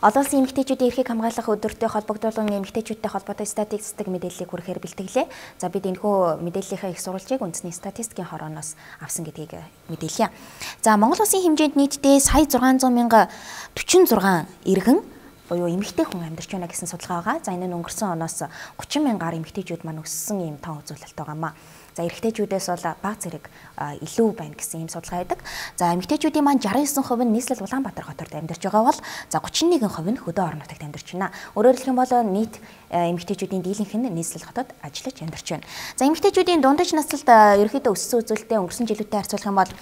Олон улсын эмэгтэйчүүдийн эрхийг хамгаалах өдөртэй холбогдуулан эмэгтэйчүүдтэй холбоотой статистик мэдээллийг хүрэхээр бэлтгэлээ. За бид энэхүү мэдээллийнхээ их сурвалжийг үндэсний статистикийн хорооноос авсан гэдгийг мэдээлье. За Монгол улсын хэмжээнд нийтдээ сая 600 мянга 46 иргэн буюу эмэгтэй хүн амьдарч байна гэсэн судалгаа байгаа. За энэ нь өнгөрсөн оноос 30 мянгаар эмэгтэйчүүд маань өссөн юм тоо үзүүлэлт байгаамаа. За эрэгтэйчүүдээс бол баг зэрэг илүү байна гэсэн ийм судалгаа байдаг. За эмэгтэйчүүдийн маань 69% нь нийслэл Улаанбаатар хотод амьдарч байгаа бол за 31% нь хөдөө орон нутагт амьдарч байна. Өөрөөр хэлэх юм бол нийт эмэгтэйчүүдийн дийлэнх нь нийслэл хотод ажиллаж амьдарч байна. За эмэгтэйчүүдийн дундаж наслалт ерөөхдөө өссөн үзүүлэлтэд өнгөрсөн жилүүтэй харьцуулах юм бол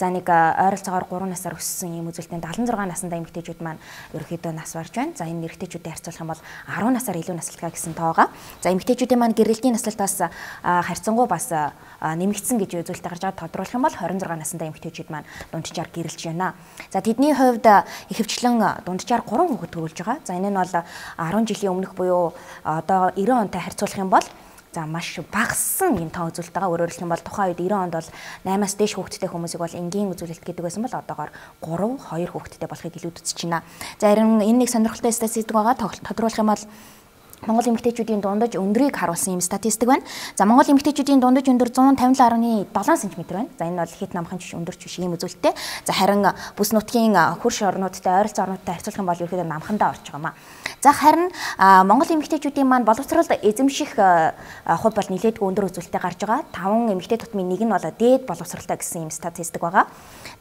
за нэг ойролцоогоор 3 насаар өссөн ийм үзүүлэлтэнд 76 настай эмэгтэйчүүд маань ерөөхдөө нас барж байна. За энэ эрэгтэйчүүдэд харьцуулах юм бол 10 насаар илүү наслалтгаа гэсэн тоогоо. За эмэгтэйчүүдийн маань гэрэлтийн наслалтаас харьцангуй бас нэмэгдсэн гэж үзүүлэлт гарч байгаа тодруулах юм бол 26 настай эмэгтэйчүүд маань дунджаар гэрэлж байна. За тэдний хувьд ихэвчлэн дунджаар 3 хүүхэд төрүүлж байгаа. За энэ нь бол 10 жилийн өмнөх буюу одоо 90 онтой харьцуулах юм бол За маш багассан юм тоо үзүүлэлт байгаа. Өөрөөр хэлэх юм бол тухайн үед 90 онд бол 8-аас дээш хүүхэдтэй хүмүүсийг бол энгийн үзүүлэлт гэдэг байсан бол одоогоор 3, 2 хүүхэдтэй болохыг илүүд үзэж байна. За харин энэ нэг сонирхолтой статистик байгаа. Тодруулах юм бол Монгол эмэгтэйчүүдийн дундаж өндрийг харуулсан юм статистик байна. За Монгол эмэгтэйчүүдийн дундаж өндөр 157.7 см байна. За энэ бол хит намхан жиш өндөрч биш юм үзүүлэлттэй. За харин бүс нутгийн хөрш орнуудтай ойролцоо орнуудтай харьцуулах юм бол ерөөдөө намхандаа орж байгаа маа. За харин Монгол эмэгтэйчүүдийн маань боловсрол эзэмших хувь бол нэлээдгүй өндөр үзүүлэлттэй гарч байгаа. 5 эмэгтэй тутмын нэг нь бол дээд боловсролтой гэсэн юм статистик байгаа.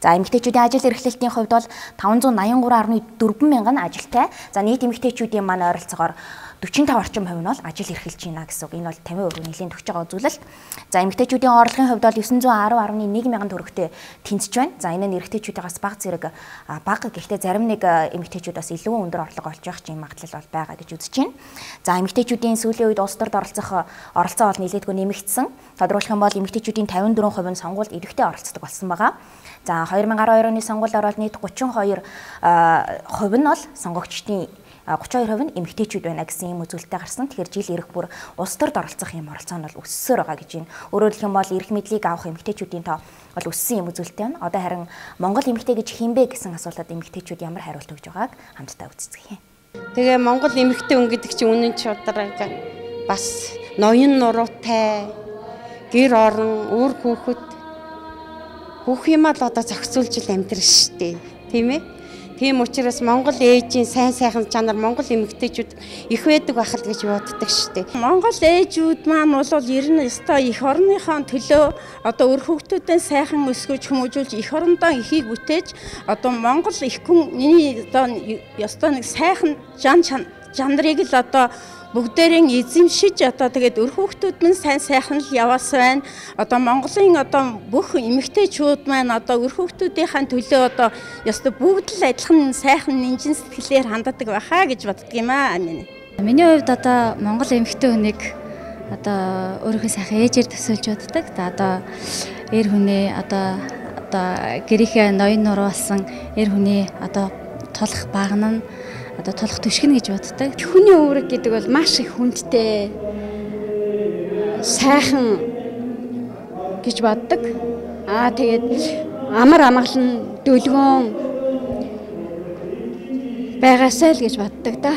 За эмэгтэйчүүдийн ажил эрхлэлтийн хувьд бол 583.4 мянган ажилтай. За нийт эмэгтэйчүүдийн маань ойролцоогоор 45 орчим хувь нь бол ажил эрхэлж байна гэсэн үг. Энэ бол 50% нэлийн төгсөж байгаа үзүүлэлт. За эмэгтэйчүүдийн орлогын хувьд бол 910.1 мянган төгрөгтэй тэнцэж байна. За энэ нь эрэгтэйчүүдээс бага зэрэг бага гэхдээ зарим нэг эмэгтэйчүүд бас илүү өндөр орлого олж явах чинь магадлал бол байгаа гэж үзэж байна. За эмэгтэйчүүдийн сүүлийн үед улс төрд оролцох оролцоо бол нэлээдгүй нэмэгдсэн. Тодруулах юм бол эмэгтэйчүүдийн 54% нь сонгуульд идэвхтэй оролцдог болсон байгаа. За 2012 оны сонгуульд ороод нийт 32% нь бол сонгогчдын 32% нь эмэгтэйчүүд байна гэсэн юм үзүүлэлттэй гарсан. Тэгэхээр жил ирэх бүр улс төрд оролцох юм оролцоо нь бол өссөөр байгаа гэж байна. Өөрөөр хэлэх юм бол эрх мэдлийг авах эмэгтэйчүүдийн тоо бол өссөн юм үзүүлэлттэй байна. Одоо харин Монгол эмэгтэй гэж хинбэ гэсэн асуултад эмэгтэйчүүд ямар хариулт өгж байгааг хамтдаа үзцгээе. Тэгээ Монгол эмэгтэй хүн гэдэг чинь үнэн чудраг бас ноён нуруутай гэр орон үр хүүхэд бүх юм л одоо зохицуулж л амьдрал штэ тийм ээ Тийм учраас Монгол ээжийн сайн сайхан чанар Монгол эмэгтэйчүүд их байдаг байхал гэж боддог шүү дээ. Монгол ээжүүд маань бол ер нь өстой их орныхон төлөө одоо өр хөвгтүүдэн сайхан өсгөж хүмүүжүүлж их орондоо ихийг бүтээж одоо Монгол их хүний одоо ёстой нэг сайхан жан чанарыг л одоо бүгдээрээ эзэмшиж одоо тэгээд өр хүүхдүүд минь сайн сайхан л яваас байна. Одоо Монголын одоо бүх эмэгтэйчүүд маань одоо өр хүүхдүүдийн төлөө одоо ёстой бүгд л адилхан сайхан нинжин сэтгэлээр ханддаг байхаа гэж боддөг юм аа амин. Миний хувьд одоо Монгол эмэгтэй хүнийг одоо өөрийнхөө сайхан ээжээр төсөөлж боддог. За одоо эр хүнээ одоо одоо гэрийнхээ ноён нуруу болсон эр хүнээ одоо тулах багна нь одоо толох түшгэн гэж боддог. Хүний үүрэг гэдэг бол маш их хүндтэй сайхан гэж боддог. Аа тэгээд амар амгалан дөлгөөн байгаасай л гэж боддог да.